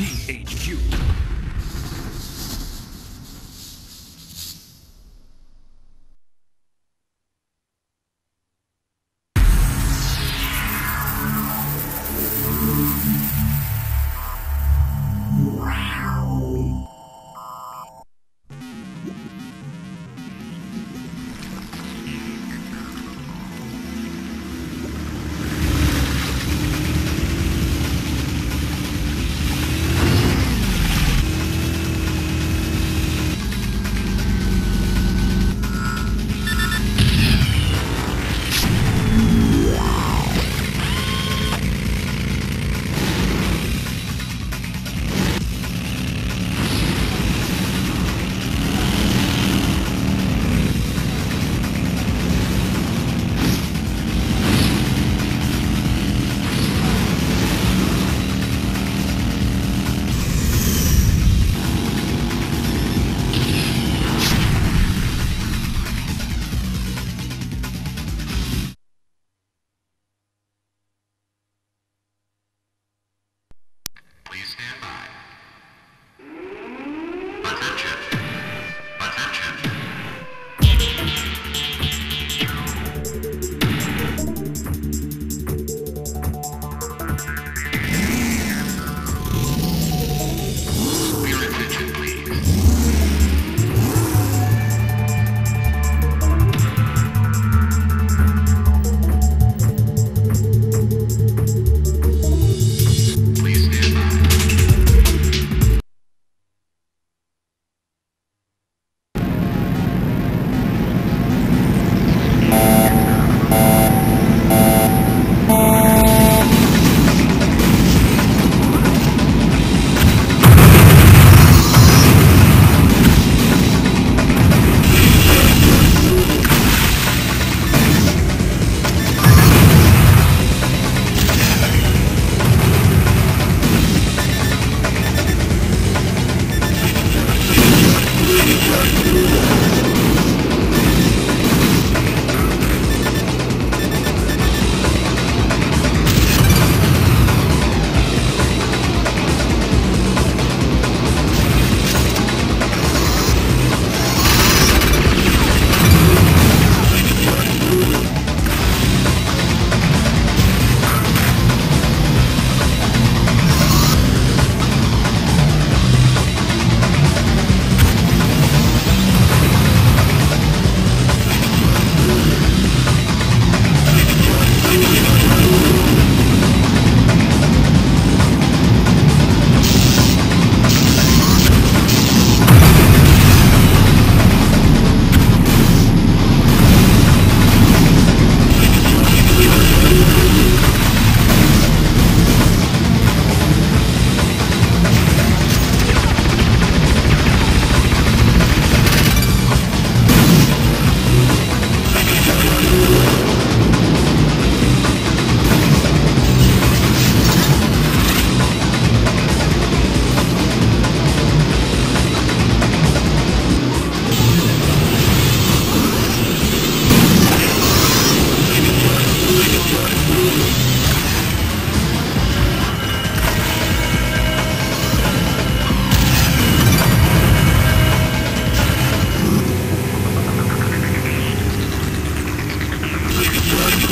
THQ.